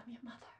I'm your mother.